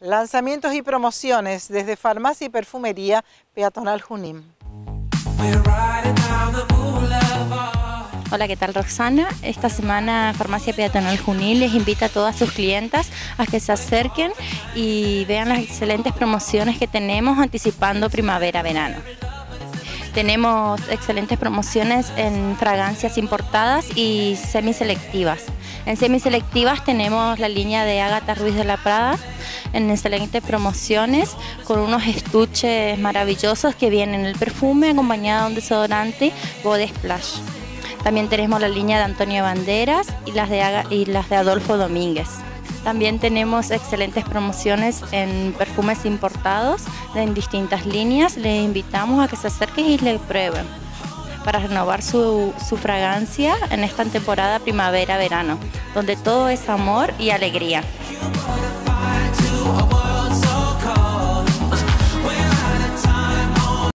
Lanzamientos y promociones desde Farmacia y Perfumería Peatonal Junín. Hola, ¿qué tal Roxana? Esta semana Farmacia Peatonal Junín les invita a todas sus clientas a que se acerquen y vean las excelentes promociones que tenemos anticipando primavera-verano. Tenemos excelentes promociones en fragancias importadas y semiselectivas. En semiselectivas tenemos la línea de Ágata Ruiz de la Prada en excelentes promociones con unos estuches maravillosos que vienen el perfume acompañado de un desodorante Body Splash. También tenemos la línea de Antonio Banderas y las de, y las de Adolfo Domínguez. También tenemos excelentes promociones en perfumes importados en distintas líneas. Les invitamos a que se acerquen y le prueben para renovar su, su fragancia en esta temporada primavera-verano, donde todo es amor y alegría.